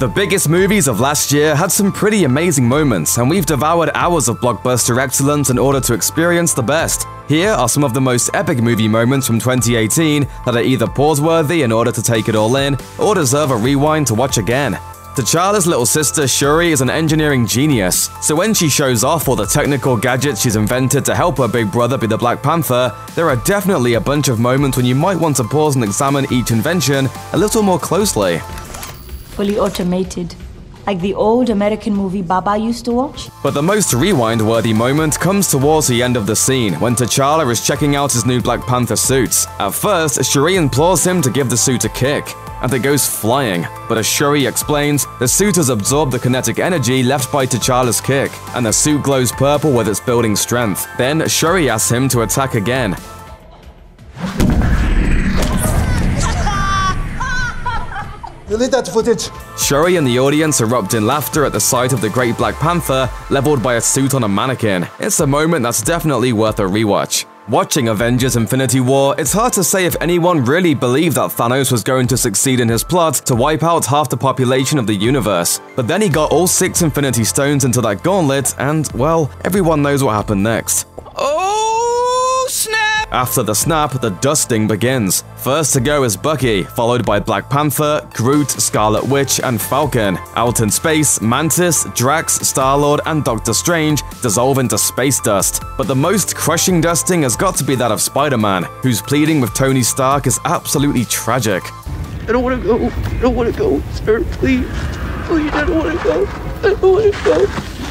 The biggest movies of last year had some pretty amazing moments, and we've devoured hours of blockbuster excellence in order to experience the best. Here are some of the most epic movie moments from 2018 that are either pause-worthy in order to take it all in, or deserve a rewind to watch again. T'Challa's little sister Shuri is an engineering genius, so when she shows off all the technical gadgets she's invented to help her big brother be the Black Panther, there are definitely a bunch of moments when you might want to pause and examine each invention a little more closely fully automated. Like the old American movie Baba used to watch? But the most rewind-worthy moment comes towards the end of the scene, when T'Challa is checking out his new Black Panther suit. At first, Shuri implores him to give the suit a kick, and it goes flying. But as Shuri explains, the suit has absorbed the kinetic energy left by T'Challa's kick, and the suit glows purple with its building strength. Then Shuri asks him to attack again, Delete that footage. Shuri and the audience erupt in laughter at the sight of the Great Black Panther leveled by a suit on a mannequin. It's a moment that's definitely worth a rewatch. Watching Avengers Infinity War, it's hard to say if anyone really believed that Thanos was going to succeed in his plot to wipe out half the population of the universe. But then he got all six Infinity Stones into that gauntlet, and, well, everyone knows what happened next. After the snap, the dusting begins. First to go is Bucky, followed by Black Panther, Groot, Scarlet Witch, and Falcon. Out in space, Mantis, Drax, Star-Lord, and Doctor Strange dissolve into space dust. But the most crushing dusting has got to be that of Spider-Man, whose pleading with Tony Stark is absolutely tragic. I don't want to go. I don't want to go. Sir, please. Please, I don't want to go. I don't want to go.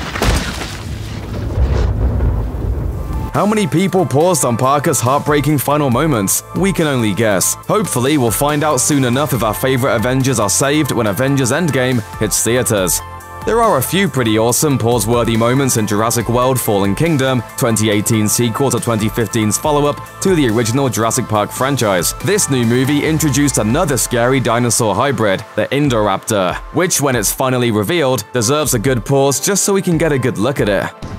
How many people paused on Parker's heartbreaking final moments? We can only guess. Hopefully, we'll find out soon enough if our favorite Avengers are saved when Avengers Endgame hits theaters. There are a few pretty awesome pause-worthy moments in Jurassic World Fallen Kingdom, 2018 sequel to 2015's follow-up to the original Jurassic Park franchise. This new movie introduced another scary dinosaur hybrid, the Indoraptor, which when it's finally revealed, deserves a good pause just so we can get a good look at it.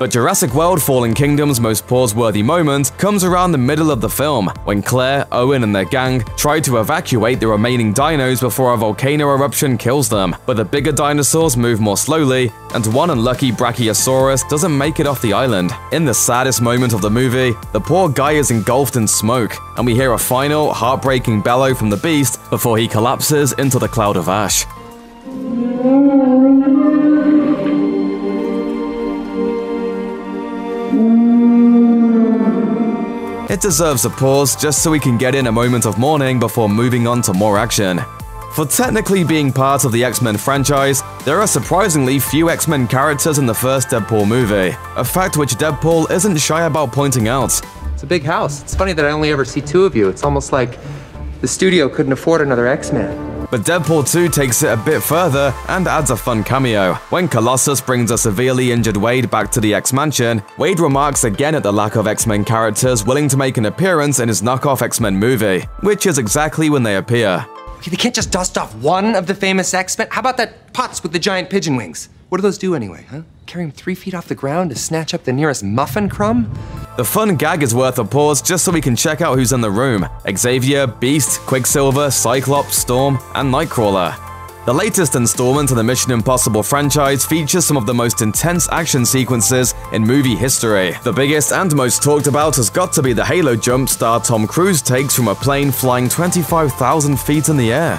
But Jurassic World Fallen Kingdom's most pause-worthy moment comes around the middle of the film, when Claire, Owen, and their gang try to evacuate the remaining dinos before a volcano eruption kills them. But the bigger dinosaurs move more slowly, and one unlucky Brachiosaurus doesn't make it off the island. In the saddest moment of the movie, the poor guy is engulfed in smoke, and we hear a final, heartbreaking bellow from the beast before he collapses into the cloud of ash. It deserves a pause just so we can get in a moment of mourning before moving on to more action. For technically being part of the X-Men franchise, there are surprisingly few X-Men characters in the first Deadpool movie, a fact which Deadpool isn't shy about pointing out. It's a big house. It's funny that I only ever see two of you. It's almost like the studio couldn't afford another X-Men. But Deadpool 2 takes it a bit further and adds a fun cameo. When Colossus brings a severely injured Wade back to the X-Mansion, Wade remarks again at the lack of X-Men characters willing to make an appearance in his knockoff X-Men movie, which is exactly when they appear. Okay, they can't just dust off one of the famous X-Men. How about that Potts with the giant pigeon wings? What do those do anyway, huh? Carry him three feet off the ground to snatch up the nearest muffin crumb? The fun gag is worth a pause just so we can check out who's in the room. Xavier, Beast, Quicksilver, Cyclops, Storm, and Nightcrawler. The latest installment in the Mission Impossible franchise features some of the most intense action sequences in movie history. The biggest and most talked about has got to be the Halo jump star Tom Cruise takes from a plane flying 25,000 feet in the air.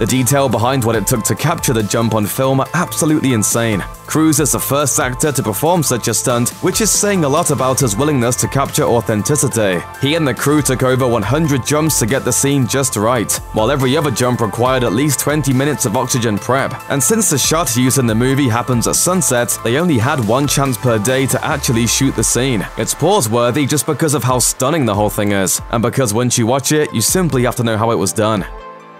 The detail behind what it took to capture the jump on film are absolutely insane. Cruise is the first actor to perform such a stunt, which is saying a lot about his willingness to capture authenticity. He and the crew took over 100 jumps to get the scene just right, while every other jump required at least 20 minutes of oxygen prep. And since the shot used in the movie happens at sunset, they only had one chance per day to actually shoot the scene. It's pause-worthy just because of how stunning the whole thing is, and because once you watch it, you simply have to know how it was done.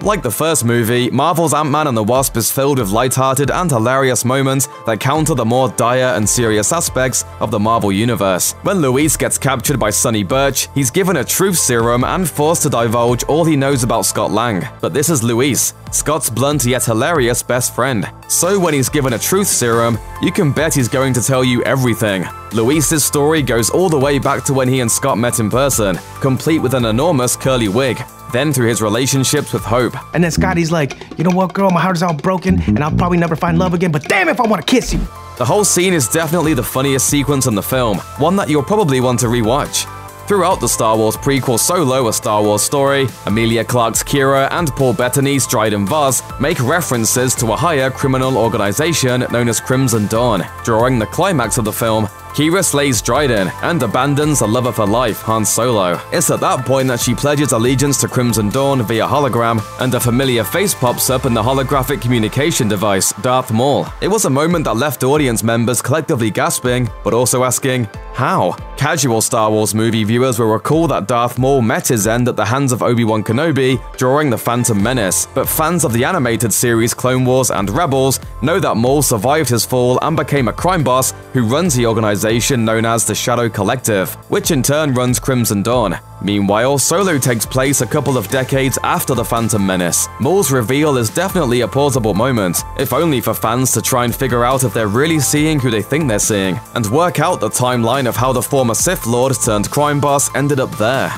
Like the first movie, Marvel's Ant-Man and the Wasp is filled with light-hearted and hilarious moments that counter the more dire and serious aspects of the Marvel Universe. When Luis gets captured by Sonny Birch, he's given a truth serum and forced to divulge all he knows about Scott Lang. But this is Luis, Scott's blunt yet hilarious best friend. So when he's given a truth serum, you can bet he's going to tell you everything. Luis's story goes all the way back to when he and Scott met in person, complete with an enormous curly wig. Then through his relationships with Hope. And then Scotty's like, you know what, girl, my heart is all broken, and I'll probably never find love again, but damn if I want to kiss you. The whole scene is definitely the funniest sequence in the film, one that you'll probably want to rewatch. Throughout the Star Wars prequel Solo, A Star Wars Story, Emilia Clarke's Qi'ra and Paul Bettany's Dryden Voss make references to a higher criminal organization known as Crimson Dawn. During the climax of the film, Qi'ra slays Dryden and abandons the love of her life, Han Solo. It's at that point that she pledges allegiance to Crimson Dawn via hologram, and a familiar face pops up in the holographic communication device, Darth Maul. It was a moment that left audience members collectively gasping, but also asking, how? Casual Star Wars movie viewers will recall that Darth Maul met his end at the hands of Obi-Wan Kenobi during The Phantom Menace, but fans of the animated series Clone Wars and Rebels know that Maul survived his fall and became a crime boss who runs the organization known as the Shadow Collective, which in turn runs Crimson Dawn. Meanwhile, Solo takes place a couple of decades after The Phantom Menace. Maul's reveal is definitely a plausible moment, if only for fans to try and figure out if they're really seeing who they think they're seeing, and work out the timeline of how the former Sith Lord turned crime boss ended up there.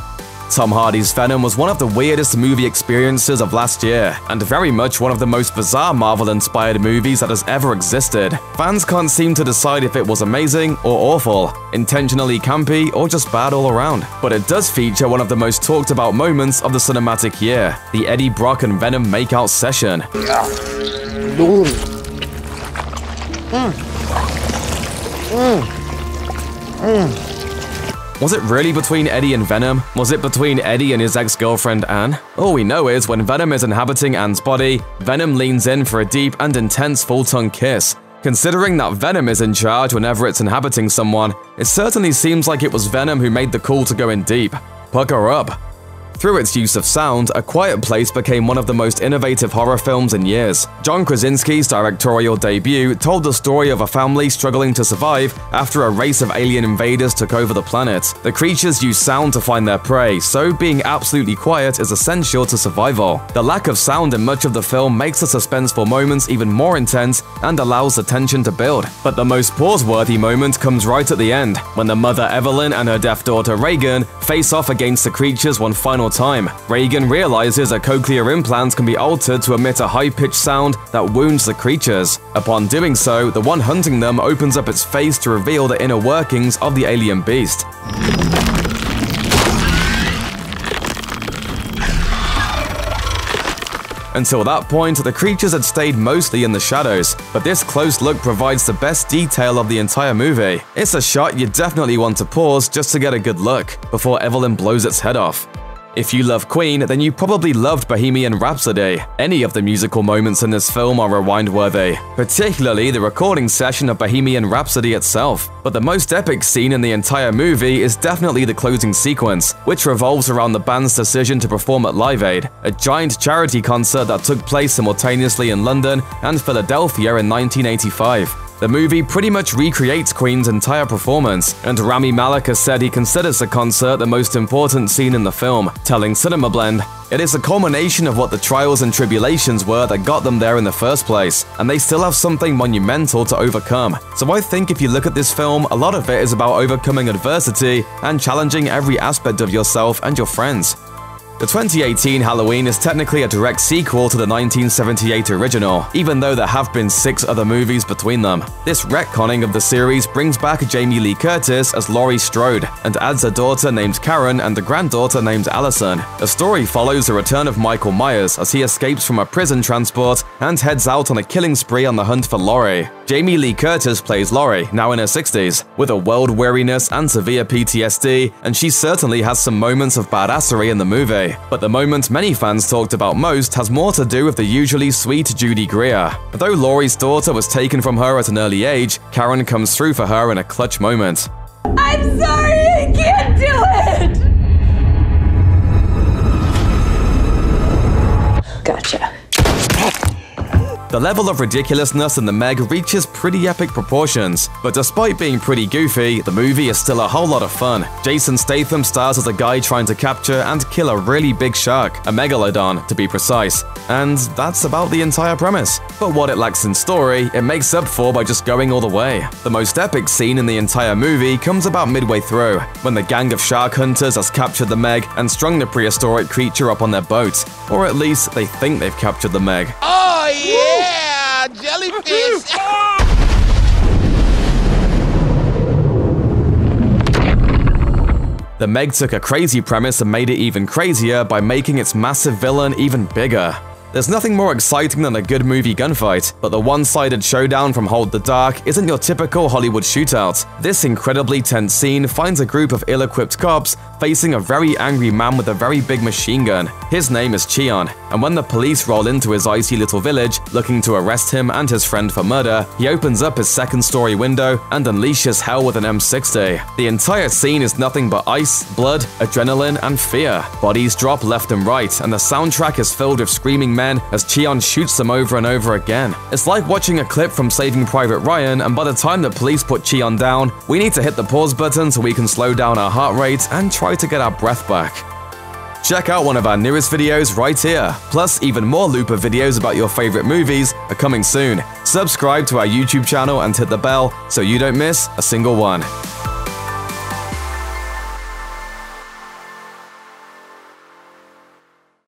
Tom Hardy's Venom was one of the weirdest movie experiences of last year, and very much one of the most bizarre Marvel-inspired movies that has ever existed. Fans can't seem to decide if it was amazing or awful, intentionally campy or just bad all around. But it does feature one of the most talked about moments of the cinematic year, the Eddie Brock and Venom makeout session. Ah. Mm. Mm. Mm. Was it really between Eddie and Venom? Was it between Eddie and his ex-girlfriend Anne? All we know is when Venom is inhabiting Anne's body, Venom leans in for a deep and intense full-tongue kiss. Considering that Venom is in charge whenever it's inhabiting someone, it certainly seems like it was Venom who made the call to go in deep. Pucker up. Through its use of sound, A Quiet Place became one of the most innovative horror films in years. John Krasinski's directorial debut told the story of a family struggling to survive after a race of alien invaders took over the planet. The creatures use sound to find their prey, so being absolutely quiet is essential to survival. The lack of sound in much of the film makes the suspenseful moments even more intense and allows the tension to build. But the most pause-worthy moment comes right at the end, when the mother Evelyn and her deaf daughter Regan face off against the creatures one final time. Regan realizes a cochlear implant can be altered to emit a high-pitched sound that wounds the creatures. Upon doing so, the one hunting them opens up its face to reveal the inner workings of the alien beast. Until that point, the creatures had stayed mostly in the shadows, but this close look provides the best detail of the entire movie. It's a shot you definitely want to pause just to get a good look, before Evelyn blows its head off. If you love Queen, then you probably loved Bohemian Rhapsody. Any of the musical moments in this film are rewind-worthy, particularly the recording session of Bohemian Rhapsody itself. But the most epic scene in the entire movie is definitely the closing sequence, which revolves around the band's decision to perform at Live Aid, a giant charity concert that took place simultaneously in London and Philadelphia in 1985. The movie pretty much recreates Queen's entire performance, and Rami Malek has said he considers the concert the most important scene in the film, telling Cinema Blend, It is a culmination of what the trials and tribulations were that got them there in the first place, and they still have something monumental to overcome. So I think if you look at this film, a lot of it is about overcoming adversity and challenging every aspect of yourself and your friends. The 2018 Halloween is technically a direct sequel to the 1978 original, even though there have been six other movies between them. This retconning of the series brings back Jamie Lee Curtis as Laurie Strode, and adds a daughter named Karen and a granddaughter named Allison. The story follows the return of Michael Myers as he escapes from a prison transport and heads out on a killing spree on the hunt for Laurie. Jamie Lee Curtis plays Laurie, now in her 60s, with a world weariness and severe PTSD, and she certainly has some moments of badassery in the movie. But the moment many fans talked about most has more to do with the usually sweet Judy Greer. Though Laurie's daughter was taken from her at an early age, Karen comes through for her in a clutch moment. I'm sorry, I can't do it! Gotcha. The level of ridiculousness in The Meg reaches pretty epic proportions, but despite being pretty goofy, the movie is still a whole lot of fun. Jason Statham stars as a guy trying to capture and kill a really big shark, a megalodon to be precise, and that's about the entire premise. But what it lacks in story, it makes up for by just going all the way. The most epic scene in the entire movie comes about midway through, when the gang of shark hunters has captured the Meg and strung the prehistoric creature up on their boat, or at least they think they've captured the Meg. Oh, yeah! Jellyfish! Ah! The Meg took a crazy premise and made it even crazier by making its massive villain even bigger. There's nothing more exciting than a good movie gunfight, but the one-sided showdown from Hold the Dark isn't your typical Hollywood shootout. This incredibly tense scene finds a group of ill-equipped cops facing a very angry man with a very big machine gun. His name is Cheeon, and when the police roll into his icy little village looking to arrest him and his friend for murder, he opens up his second-story window and unleashes hell with an M60. The entire scene is nothing but ice, blood, adrenaline, and fear. Bodies drop left and right, and the soundtrack is filled with screaming men as Cheeon shoots them over and over again. It's like watching a clip from Saving Private Ryan, and by the time the police put Cheeon down, we need to hit the pause button so we can slow down our heart rate and try to get our breath back. Check out one of our newest videos right here. Plus, even more Looper videos about your favorite movies are coming soon. Subscribe to our YouTube channel and hit the bell so you don't miss a single one.